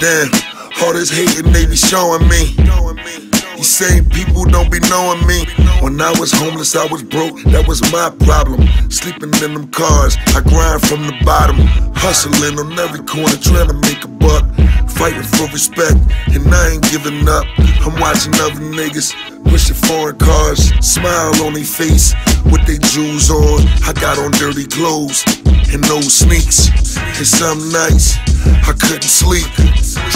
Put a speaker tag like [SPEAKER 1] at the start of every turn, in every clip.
[SPEAKER 1] Damn, all this hating they be showing me. These same people don't be knowing me. When I was homeless, I was broke, that was my problem. Sleeping in them cars, I grind from the bottom. Hustling on every corner, trying to make a buck. Fighting for respect, and I ain't giving up. I'm watching other niggas pushing foreign cars, smile on their face with their jewels on. I got on dirty clothes and no sneaks. And some nights I couldn't sleep.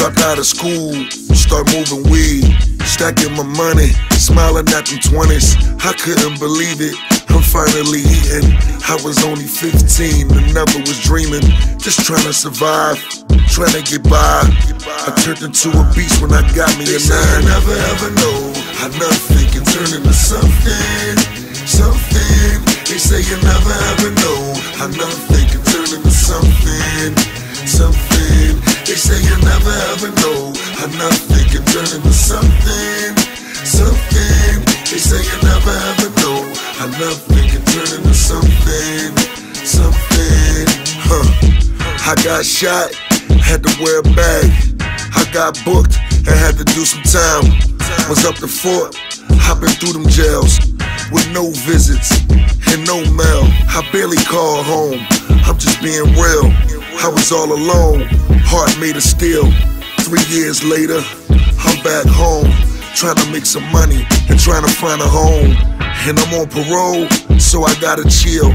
[SPEAKER 1] Dropped out of school, start moving weed, stacking my money, smiling at them 20s. I couldn't believe it. I'm finally eating. I was only 15 and never was dreaming. Just trying to survive, trying to get by. I turned into a beast when I got me a nine. Never ever know how nothing can turn into something, something. They say you never ever know how nothing can turn into something, something. They say you never ever know how nothing turn into something, something. They say you never ever know how nothing can turn into something, something. Huh. I got shot, had to wear a bag. I got booked and had to do some time. Was up to fort, been through them jails with no visits and no mail. I barely call home, I'm just being real. I was all alone, heart made of steel. Three years later, I'm back home, trying to make some money and trying to find a home. And I'm on parole, so I gotta chill.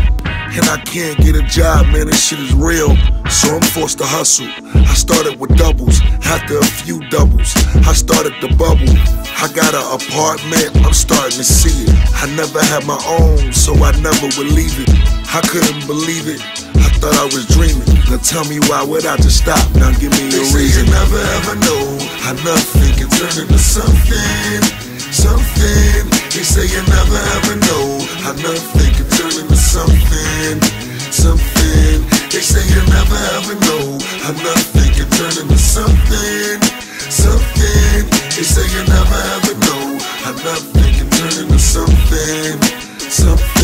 [SPEAKER 1] And I can't get a job, man, this shit is real. So I'm forced to hustle. I started with doubles, after a few doubles, I started to bubble. I got an apartment, I'm starting to see it. I never had my own, so I never would leave it. I couldn't believe it, I thought I was dreaming. Now tell me why would I just stop? Now give me a reason. You never ever know how nothing can turn into something, something. They say you never ever know I know they can turn into something, something. They say you never ever know. I know they can turn into something, something. They say you never ever know. I know they can turn into something, something.